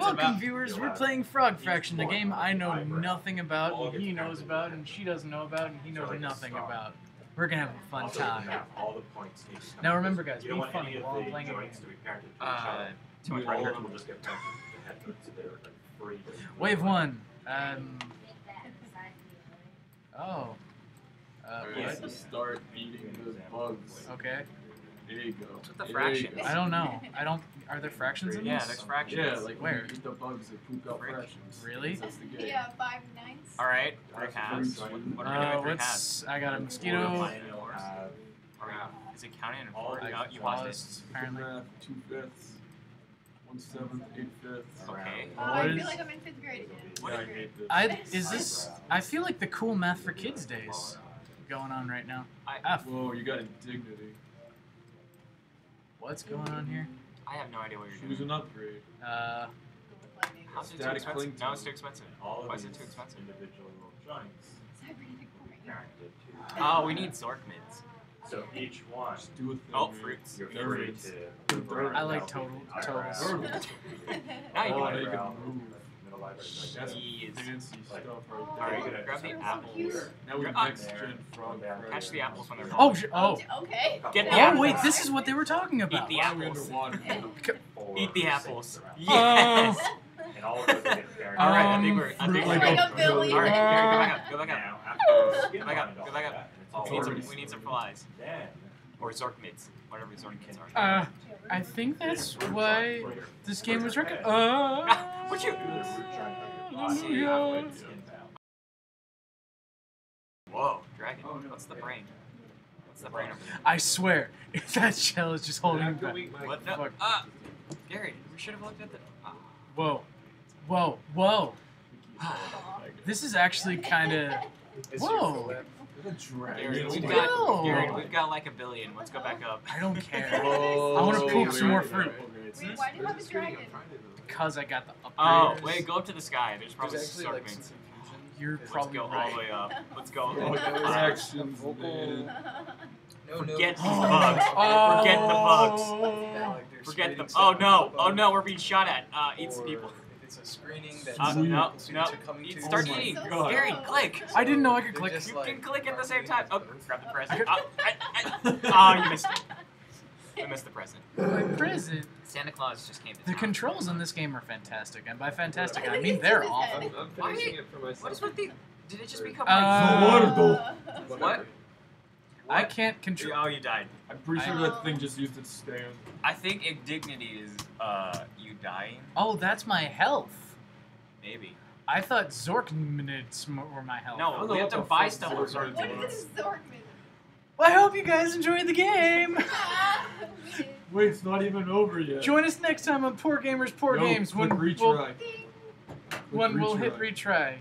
Welcome, about- viewers. We're playing Frog Fraction, the game I know nothing about, and he knows about, and she doesn't know about, and he knows nothing about. We're gonna have a fun time. have all the points need to come Now remember, guys, be want funny while I'm playing a game. to be parented Uh, too much Right here, pressure. will just get parented to the head notes, so they're like free to- Wave one. Um. Oh. Uh, what? start eating those bugs. Okay. There you go. What's with the There fractions? I don't know. I don't. Are there fractions in this? Yeah, this? there's fractions. Yeah, like Where? when you eat the bugs, that poop out Frick. fractions. Really? That's the game. Yeah, five nines. All right, three halves. What, what are we Uh, doing with three halves? what's? I got a mosquito. have Are we- Is it counting in All four? of No, these you paused it. Paused, apparently. Two fifths, one seventh, eight fifths. Okay. Oh, I feel like I'm in fifth grade again. What Yeah, I hate this. I is this? I feel like the cool math for kids days going on right now. I- F. Whoa, you got indignity. What's going on here? I have no idea what you're Choose doing. an upgrade. Uh. How's it too Static expensive? Cling No, it's too expensive. All of Why is these it too expensive? individual joints Cybernetic brain. parented to Oh, we need Zork mids. So each one, Just do a thing. Oh, man. fruits. you're There free it is. to. I like total totals. Turtles. Now you Oh, can. they can move. Middle like That's. Jeez. fancy Like- stuff right Oh, there. Alright, Alright, grab the apples. cute. Now next gen frog Catch Catch the apples when they're Oh. falling. j- Oh. Okay. Get the Oh apples. wait, this is what they were talking about. Eat the Why are we apples. Eat the apples. Yes. And all of those get parented. All right, I think we're. I think we're like a billion. All right, go back up. Go back up. Now, after the skin Go back up, go back up. that, it's all We need some. We need some flies Then or Zorkmids, whatever Zork mids are. Uh, I think that's why this game was recommended. Uh, Would you- yeah. Whoa, dragon. What's the brain? What's the brain over there? I swear, if that shell is just holding back. What the? Fuck. Ah, Gary, we should have looked at the. ah. Whoa, whoa, whoa! This is actually kind of. Whoa! Gary, we've No. got. Gary, we've got like a billion. Let's go back up. I don't care Oh, I wanna poop some more fruit. wait, Wait, why do you have a dragon? Because I got the Oh, wait, go up to the sky. There's probably There's actually like some confusion. You're Let's probably go all the way up. Let's go. Oh, Fractions, vocal- man. No, no. Forget these Oh. bugs. Oh. Forget the bugs. Yeah, Forget them. Oh no! Oh no! We're being shot at. Uh, eat some people. It's a screening that Uh, some no, no. are coming Eat, to. start Oh eating. God. Gary, click. I didn't know I could click. You like can click at the same time. Oh, grab the present. Oh, I, I, oh, you missed it. You missed the present. My present. Santa Claus just came to The town. controls in this game are fantastic, and by fantastic I I mean they're just awful. I'm, I'm Why- finishing it for myself. What is with the? Did it just become Uh, like? water What? I can't control. Oh, you died. I'm pretty sure that thing just used its stand. I think indignity is uh you dying. Oh, that's my health. Maybe. I thought Zork minutes were my health. No, don't we have to buy fuck stuff Zork with Zork is. What mids. is Zorkman? Well, I hope you guys enjoyed the game. Wait, it's not even over yet. Join us next time on Poor Gamers Poor Yo, Games click when retry. we'll, Click when we'll hit retry. retry.